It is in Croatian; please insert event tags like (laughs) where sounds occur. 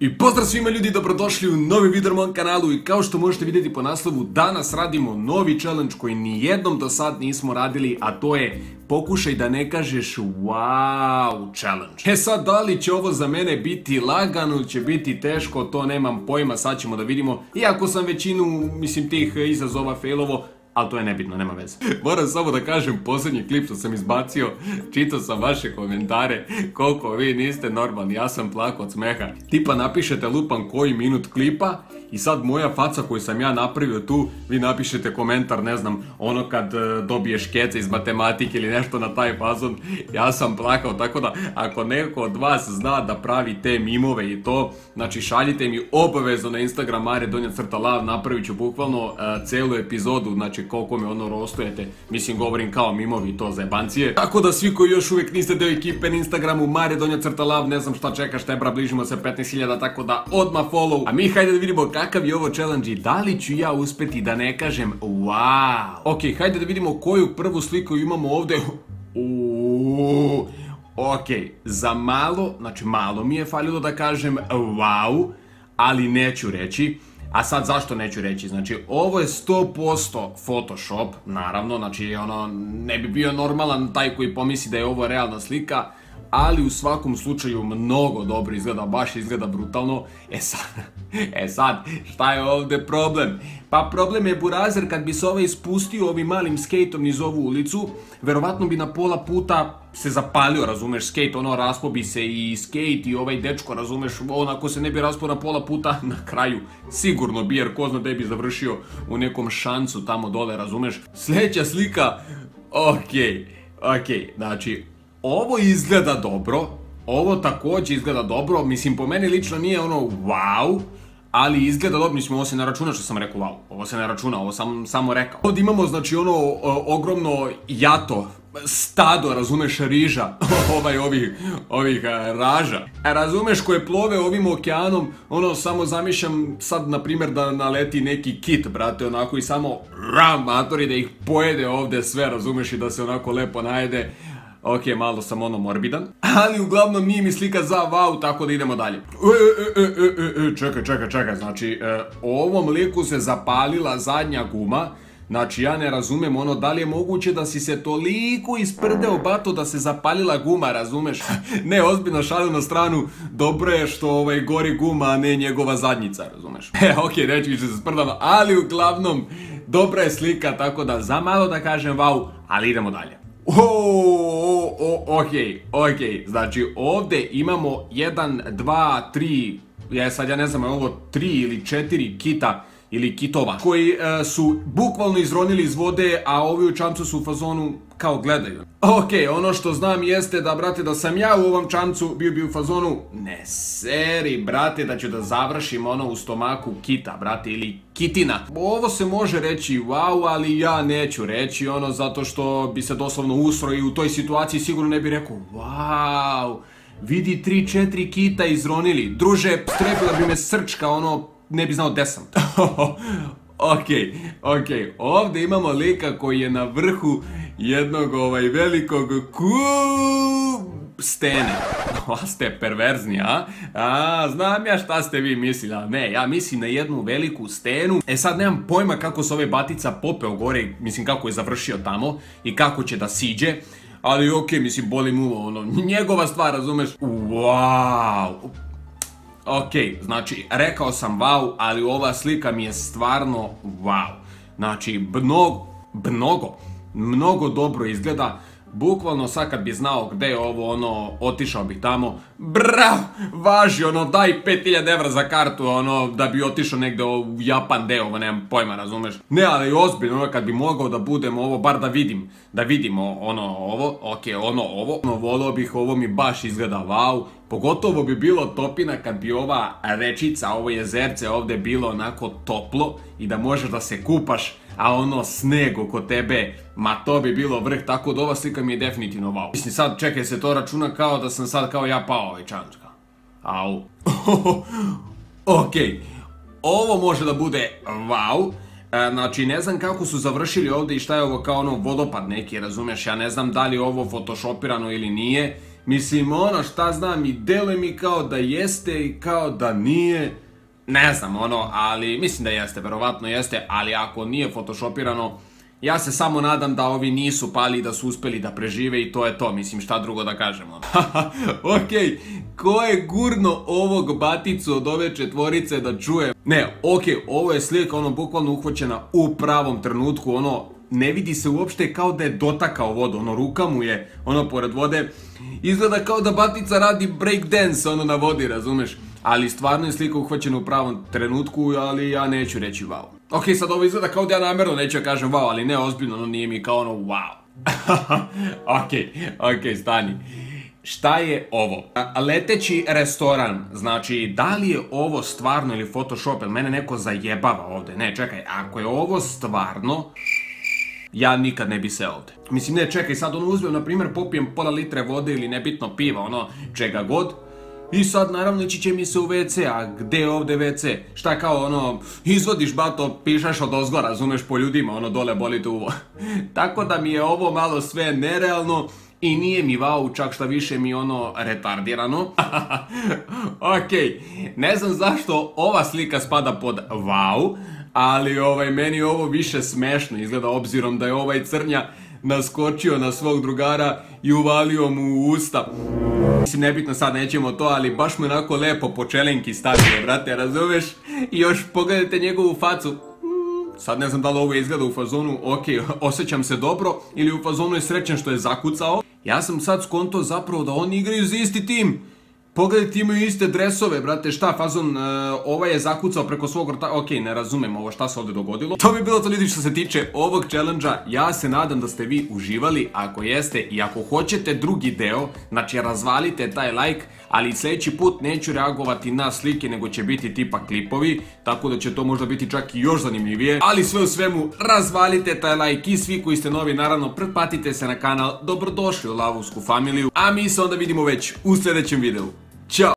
I pozdrav svima ljudi, dobrodošli u novi video na mom kanalu i kao što možete vidjeti po naslovu, danas radimo novi challenge koji nijednom do sad nismo radili, a to je pokušaj da ne kažeš wow challenge. E sad, da li će ovo za mene biti lagano ili će biti teško, to nemam pojma, sad ćemo da vidimo. Iako sam većinu, mislim, tih izazova failovo, ali to je nebitno, nema veze. (laughs) Moram samo da kažem posljednji klip što sam izbacio, čitao sam vaše komentare, koliko vi niste normalni, ja sam plako od smeha. Tipa napišete lupan koji minut klipa i sad moja faca koju sam ja napravio tu, vi napišete komentar, ne znam, ono kad e, dobiješ kece iz matematike ili nešto na taj fazon, ja sam plakao, tako da ako neko od vas zna da pravi te mimove i to, znači šaljite mi obavezno na Instagram Mare Donja Crta Lav, napravit ću bukvalno e, celu epizodu, znači koliko me ono rostujete, mislim govorim kao mimovi to za jebancije. Tako da svi koji još uvijek niste deo ekipe na Instagramu Mare Donja Crta Lav, ne znam šta čekaš, tebra, bližimo se 15.000, tako da odmah follow. A mi hajde da vidimo kakav je ovo challenge i da li ću ja uspeti da ne kažem wow. Ok, hajde da vidimo koju prvu sliku imamo ovdje. (laughs) Uuuu. Ok, za malo, znači malo mi je falilo da kažem wow, ali neću reći. A sad zašto neću reći, znači ovo je 100% Photoshop, naravno, znači ono, ne bi bio normalan taj koji pomisli da je ovo realna slika, ali u svakom slučaju mnogo dobro izgleda, baš izgleda brutalno. E sad, (laughs) e sad, šta je ovdje problem? Pa problem je burazer kad bi se ovaj ispustio ovim malim skateom niz ovu ulicu, verovatno bi na pola puta se zapalio, razumeš, skate, ono raspo bi se i skate i ovaj dečko, razumeš, onako se ne bi raspao na pola puta, (laughs) na kraju sigurno bi, jer ko zna da bi završio u nekom šancu tamo dole, razumeš. Sljedeća slika, okej, okej, znači ovo izgleda dobro, ovo također izgleda dobro, mislim po meni lično nije ono wow, ali izgleda dobro, mislim ovo se ne računa što sam rekao wow, ovo se ne računa, ovo sam samo rekao. Ovdje imamo znači ono ogromno jato, stado, razumeš, riža, (laughs) ovaj, ovih, ovih raža. A razumeš, koje plove ovim okeanom, ono, samo zamišljam sad, na primjer, da naleti neki kit, brate, onako i samo ram, matori, da ih pojede ovdje sve, razumeš, i da se onako lepo najede. Ok, malo sam ono morbidan. Ali uglavnom nije mi slika za wow, tako da idemo dalje. E, e, e, čekaj, čekaj, čekaj, znači, ovom liku se zapalila zadnja guma. Znači ja ne razumem ono da li je moguće da si se toliko isprdeo bato da se zapalila guma, razumeš? (laughs) ne, ozbiljno šalim na stranu, dobro je što ovaj gori guma, a ne njegova zadnjica, razumeš? (laughs) E, ok, reći više se sprdam, ali uglavnom, dobra je slika, tako da za malo da kažem wow, ali idemo dalje. Ok, ok, znači ovdje imamo 1, 2, 3, ja sad ja ne znam, je ovo 3 ili 4 kita ili kitova koji e, su bukvalno izronili iz vode, a ovi u čamcu su u fazonu kao gledaju. Ok, ono što znam jeste da, brate, da sam ja u ovom čamcu bio bi u fazonu ne seri, brate, da ću da završim ono u stomaku kita, brate, ili kitina. Ovo se može reći wow, ali ja neću reći ono zato što bi se doslovno usro i u toj situaciji sigurno ne bi rekao wow, vidi 3-4 kita izronili. Druže, strepila bi me srčka, ono, ne bi znao gdje sam. (laughs) ok, ok, ovdje imamo lika koji je na vrhu jednog ovaj velikog ku stene. (laughs) O, ste perverzni, a? A, znam ja šta ste vi mislili, ali ne, ja mislim na jednu veliku stenu. E sad nemam pojma kako se ove batica popeo gore, mislim kako je završio tamo i kako će da siđe. Ali okej, mislim, boli mu ono, njegova stvar, razumeš? Wow, Ok, znači, rekao sam wow, ali ova slika mi je stvarno wow. Znači, mnogo, mnogo, mnogo dobro izgleda. Bukvalno sad kad bi znao gdje je ovo, ono, otišao bih tamo. Bravo, važi, ono, daj 5000 evra za kartu, ono, da bi otišao negdje u Japan, gdje ovo, nemam pojma, razumeš? Ne, ali ozbiljno, ono, kad bi mogao da budem ovo, bar da vidim, da vidimo, ono, ovo, ok, ono, ovo. Ono, volio bih, ovo mi baš izgleda wow. Pogotovo bi bilo topina kad bi ova rečica, ovo jezerce ovdje bilo onako toplo i da možeš da se kupaš a ono sneg oko tebe, ma to bi bilo vrh, tako da ova slika mi je definitivno wow. Mislim sad, čekaj se to računa kao da sam sad kao ja pao ovaj čančka. Au. (laughs) ok, ovo može da bude wow. E, znači, ne znam kako su završili ovdje i šta je ovo kao ono vodopad neki, razumiješ? Ja ne znam da li je ovo photoshopirano ili nije. Mislim, ono, šta znam, i deluje mi kao da jeste i kao da nije. Ne znam, ono, ali mislim da jeste, verovatno jeste, ali ako nije photoshopirano, ja se samo nadam da ovi nisu pali da su uspeli da prežive i to je to, mislim šta drugo da kažemo. (laughs) Okej, ko je gurno ovog baticu od ove četvorice da čuje? Ne, okej, ovo je slika ono bukvalno uhvaćena u pravom trenutku, ono ne vidi se uopšte kao da je dotakao vodu, ono ruka mu je ono pored vode. Izgleda kao da batica radi break dance ono na vodi, razumeš? Ali stvarno je slika uhvaćena u pravom trenutku, ali ja neću reći wow. Ok, sad ovo izgleda kao da ja namjerno neću da kažem wow, ali ne ozbiljno, ono nije mi kao ono wow. (laughs) ok, ok, stani. Šta je ovo? Leteći restoran, znači da li je ovo stvarno ili photoshop, jer mene neko zajebava ovde. Ne, čekaj, ako je ovo stvarno, ja nikad ne bi se ovde. Mislim, ne, čekaj, sad ono uzmem, na primjer, popijem pola litre vode ili nebitno piva, ono, čega god, i sad naravno ići će mi se u WC, a gde je ovde WC? Šta kao ono, izvodiš bato, pišeš od ozgo, razumeš po ljudima, ono dole boli te uvo. (laughs) Tako da mi je ovo malo sve nerealno i nije mi wow, čak šta više mi ono retardirano. (laughs) ok, ne znam zašto ova slika spada pod wow, ali ovaj, meni je ovo više smešno izgleda obzirom da je ovaj crnja naskočio na svog drugara i uvalio mu u usta. Mislim, nebitno sad nećemo to, ali baš mu onako lepo po čelenki stavio, brate, razumeš? I još pogledajte njegovu facu. Mm, Sad ne znam da li ovo izgleda u fazonu, ok, (laughs) osjećam se dobro, ili u fazonu je srećan što je zakucao. Ja sam sad skonto zapravo da oni igraju za isti tim. Pogledajte, imaju iste dresove, brate, šta, fazon, uh, ovaj je zakucao preko svog rota, ok, ne razumem ovo šta se ovdje dogodilo. To bi bilo to ljudi što se tiče ovog challenge-a, ja se nadam da ste vi uživali, ako jeste i ako hoćete drugi deo, znači razvalite taj like, ali sljedeći put neću reagovati na slike, nego će biti tipa klipovi, tako da će to možda biti čak i još zanimljivije. Ali sve u svemu, razvalite taj like i svi koji ste novi, naravno, pretplatite se na kanal, dobrodošli u Lavovsku familiju, a mi se onda vidimo već u sljedećem videu. Tchau!